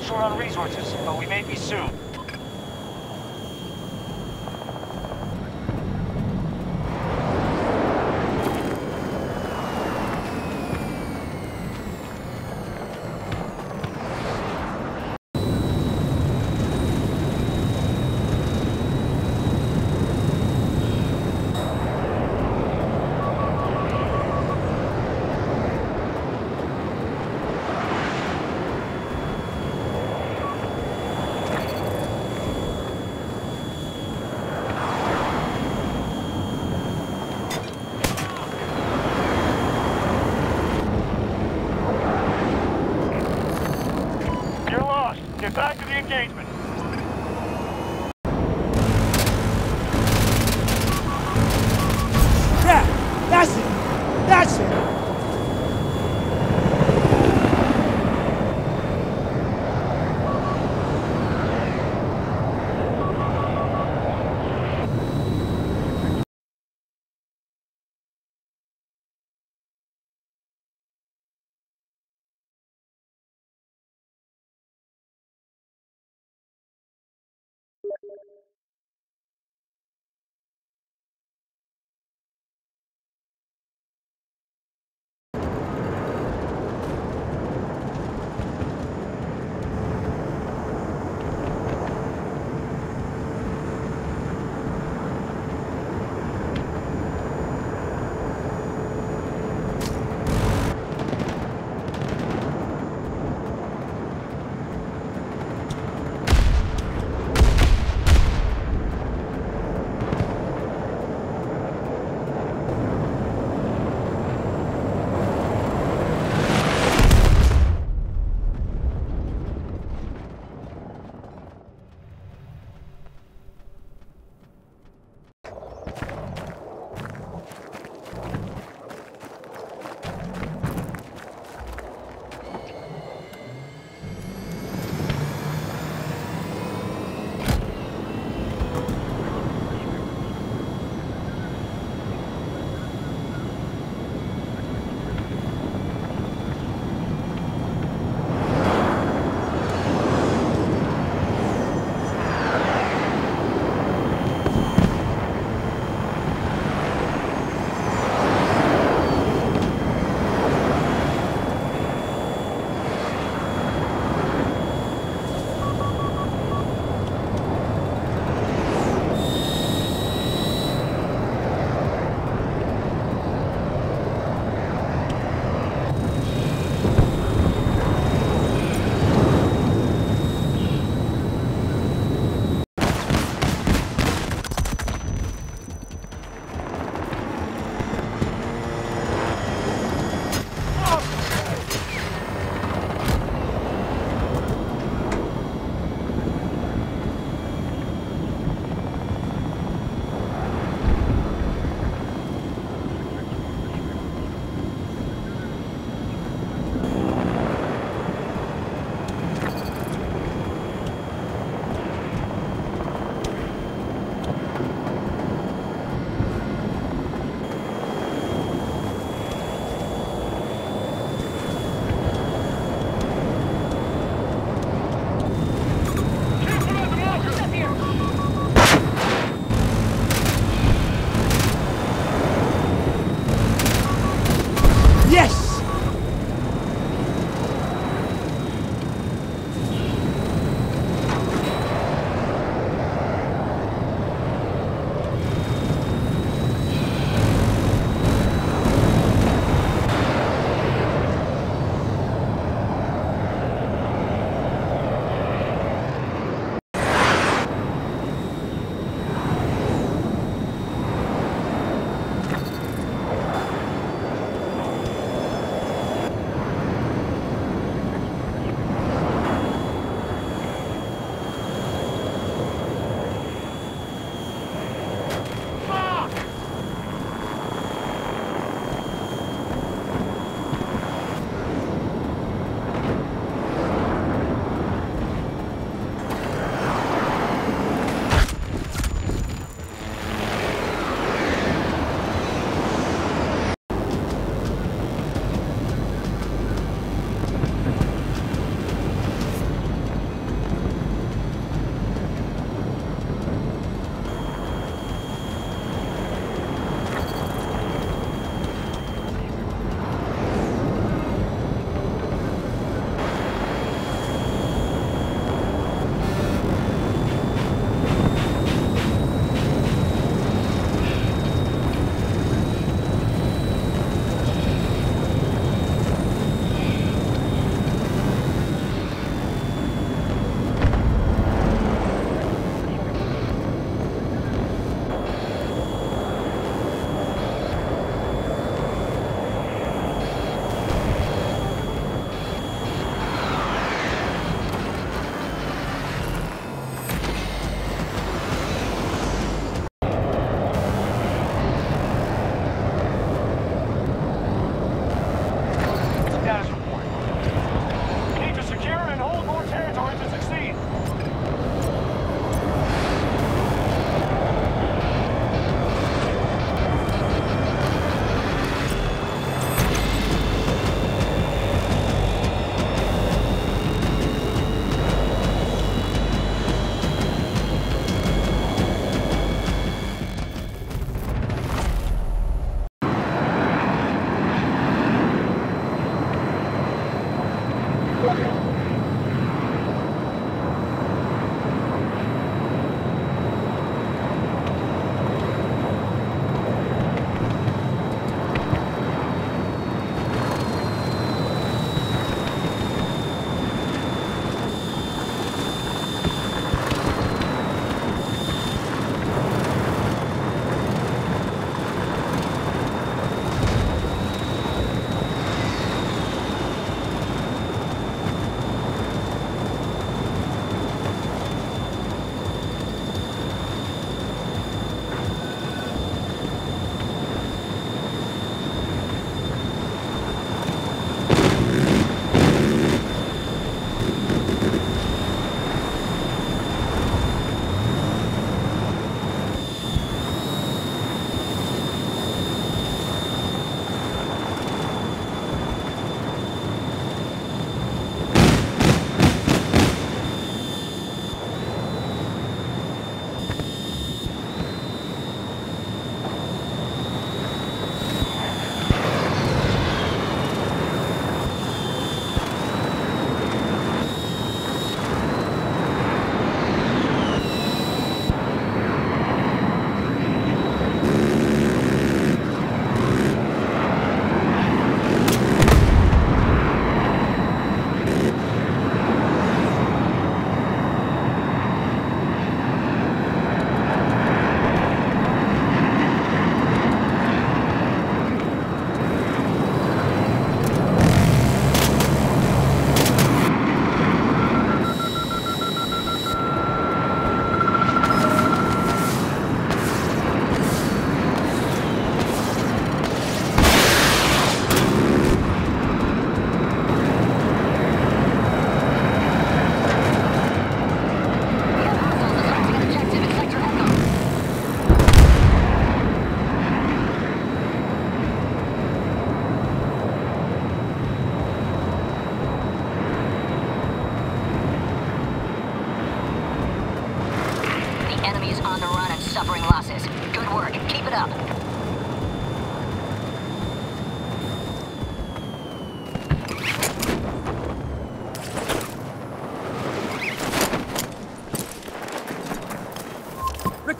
short on resources, but we may be soon. Get back to the engagement.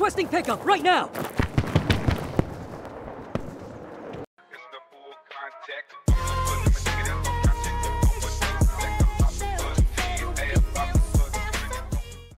Requesting pickup right now!